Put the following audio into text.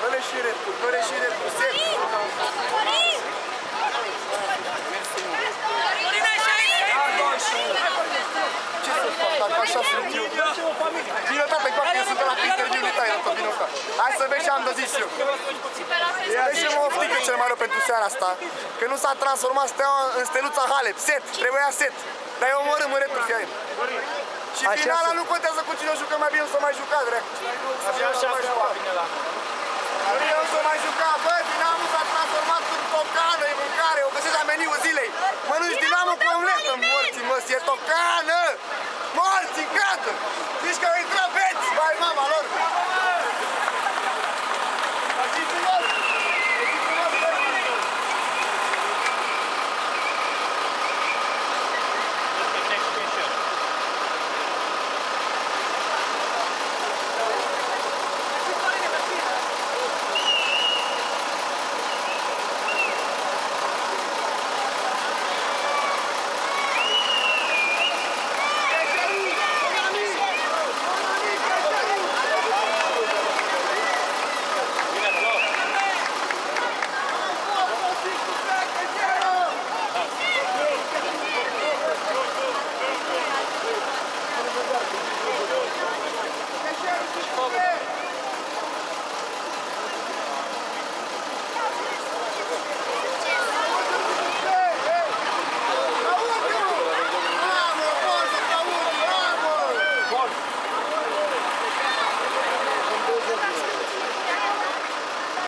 Dă-le și retur, dă-le și retur, set. Ce să fac, dacă așa sunt eu? Vino, tată, cu eu sunt de la Peter View, tăi, tată, vino ca. Hai să vezi ce am de zis eu. Deci mă oftică cel mai rău pentru seara asta, că nu s-a transformat steaua în steluța Halep, set, trebuia set. Dar eu omorâm în retur, fie Și Așa finala se- nu contează cu cine o jucă mai bine, o să mai juca, drept. Avea și afeaua bine la Eu nu s-o mai juca, bă, Dinamo s-a transformat într-o cană, e mâncare, o găsesc la meniul zilei. Mănânci Dinamo cu omletă, morții, mă, e o